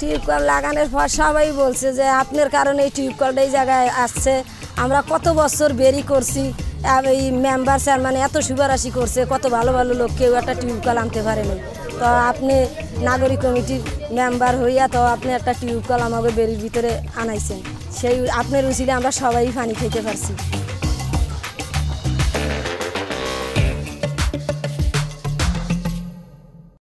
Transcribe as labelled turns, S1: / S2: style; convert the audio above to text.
S1: টিউবকল লাগানোর পর সবাই বলছে যে আপনার কারণে এই টিউবকলটা এই জায়গায় আসছে। আমরা কত বছর বেরি করছি এই মেম্বার স্যার মানে এত সুপারাশি করছে, কত ভালো ভালো লোক, কেউ একটা টিউবকল আনতে পারেনি। তো আপনি নাগরিক কমিটির মেম্বার হইয়া তো আপনি একটা টিউবকল আমাকে বেরির ভিতরে আনাইছেন। সেই আপনার উচিলে আমরা সবাই পানি খেতে পারছি।